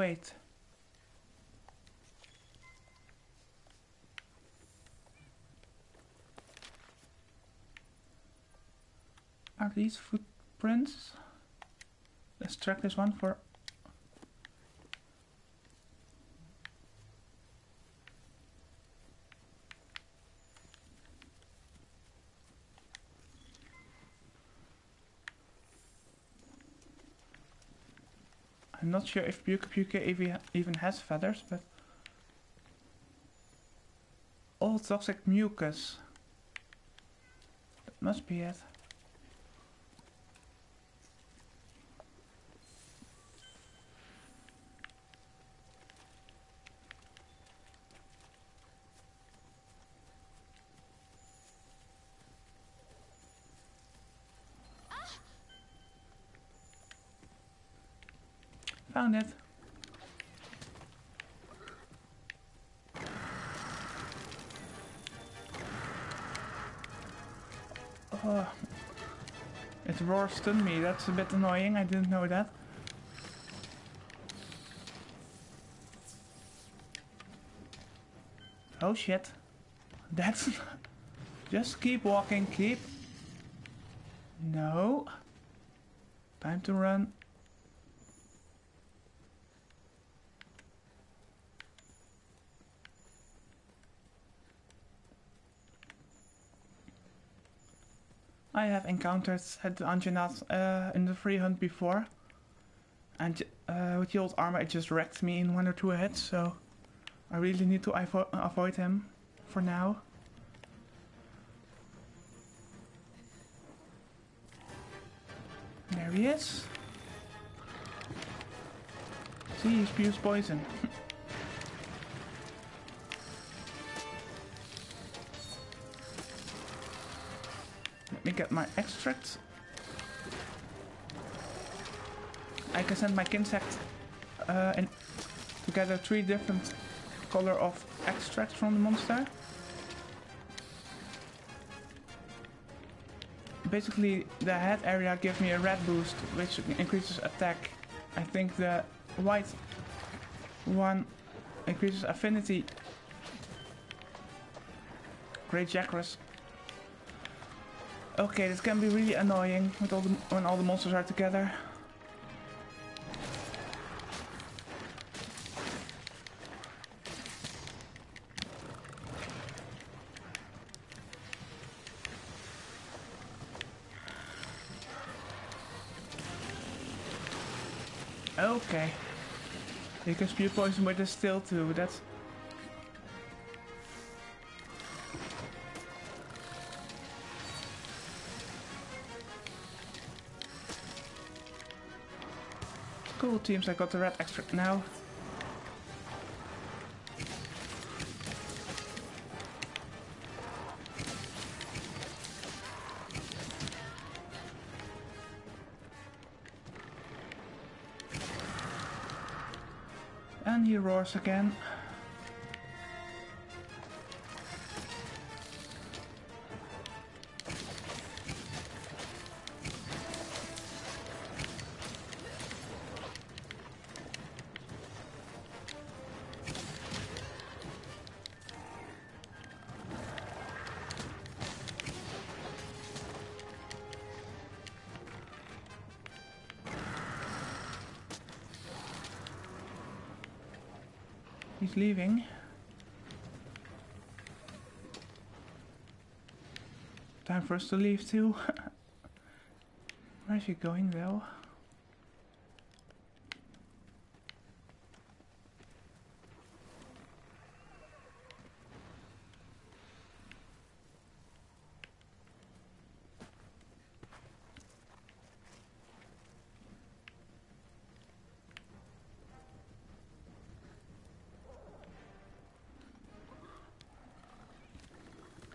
Wait. Are these footprints? Let's track this one for... I'm not sure if Pukei-Pukei even has feathers, but... All toxic mucus. That must be it. Found it. Oh. It roars stunned me, that's a bit annoying, I didn't know that. Oh shit. That's... Just keep walking, keep... No. Time to run. I have encountered Het Anjanath uh, in the free hunt before. And uh, with the old armor it just wrecked me in one or two hits, so I really need to avo avoid him for now. There he is. See, he spews poison. Let me get my extract. I can send my Kinsect uh, and to gather three different color of extracts from the monster. Basically, the head area gives me a red boost, which increases attack. I think the white one increases affinity. Great Jagras. Okay, this can be really annoying with all the when all the monsters are together. Okay. You can spew poison with this still too, that's Cool teams, I got the red extra now. And he roars again. He's leaving. Time for us to leave too. Where is he going though?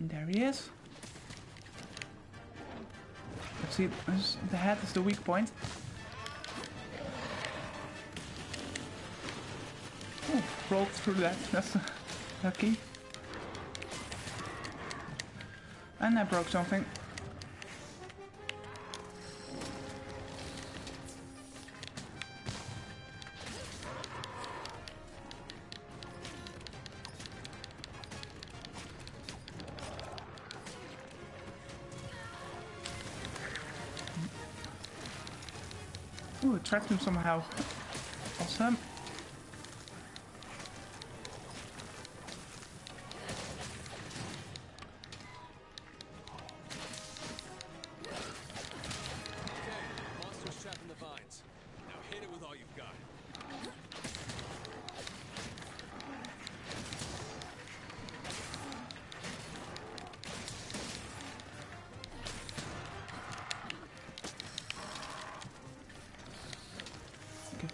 And there he is. Let's see, the head is the weak point. Oh, rolled through that, that's lucky. And I broke something. Tracked him somehow. Awesome.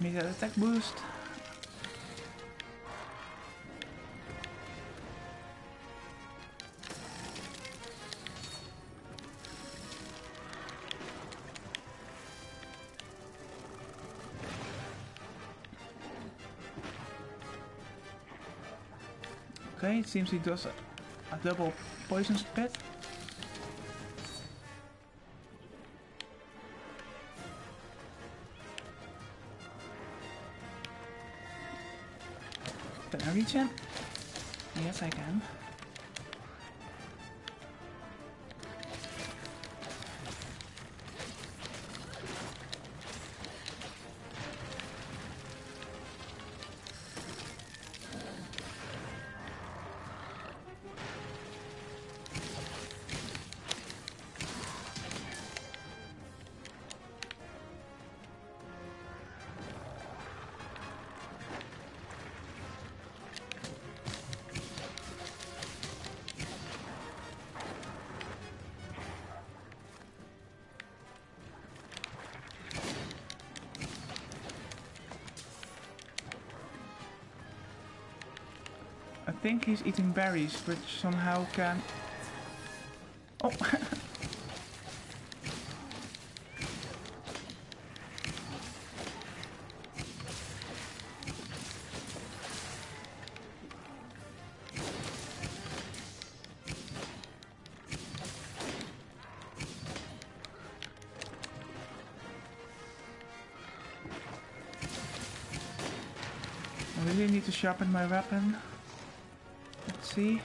Me that attack boost. Okay, it seems he does a, a double poison spit. Can I reach him? Yes, I can. Think he's eating berries, which somehow can... Oh! I really need to sharpen my weapon. See.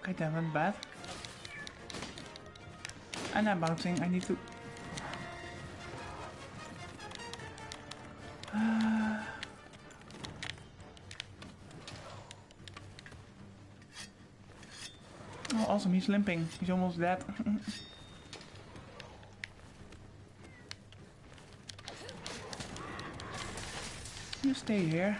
Okay, that went bad. And I'm bouncing. I need to. He's limping. He's almost dead. you stay here.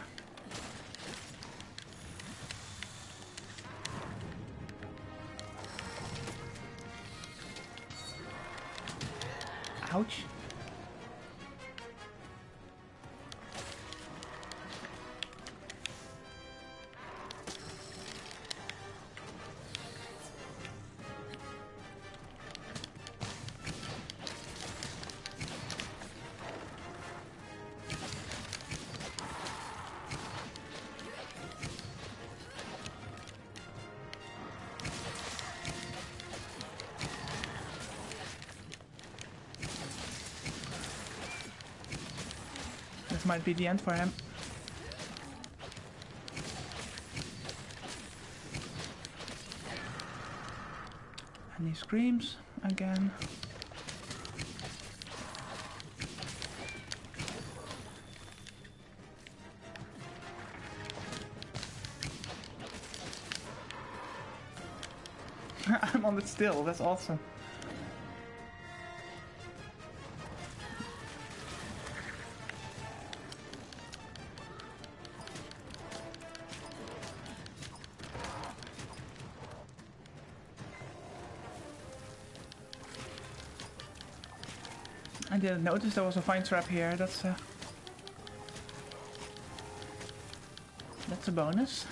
Ouch. This might be the end for him. And he screams again. I'm on it still, that's awesome. Didn't notice there was a vine trap here. That's uh, that's a bonus.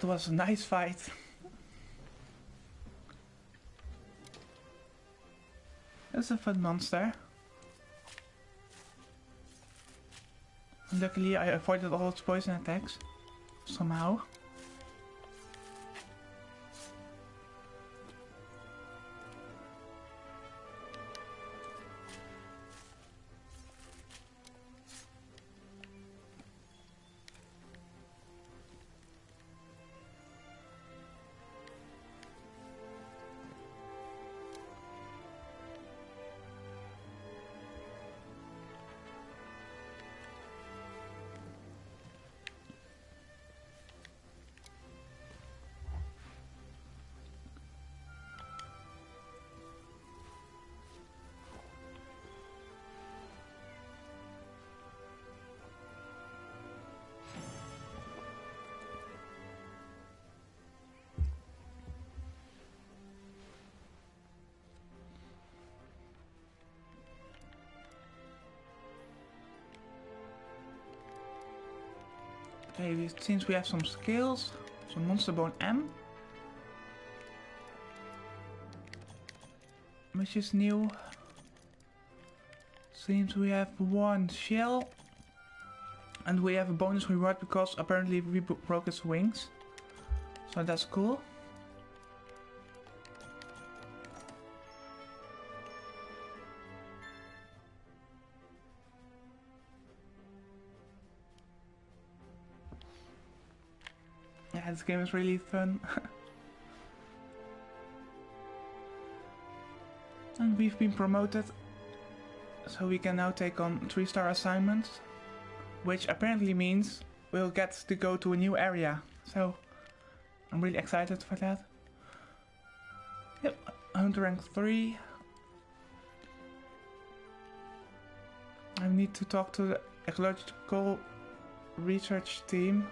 That was a nice fight. That's a fun monster. Luckily I avoided all its poison attacks. Somehow. Okay, since we have some skills, some Monster Bone M. Which is new. Seems we have one shell. And we have a bonus reward because apparently we broke its wings. So that's cool. Yeah, this game is really fun. and we've been promoted, so we can now take on 3 star assignments, which apparently means we'll get to go to a new area. So I'm really excited for that. Yep, Hunter rank 3. I need to talk to the ecological research team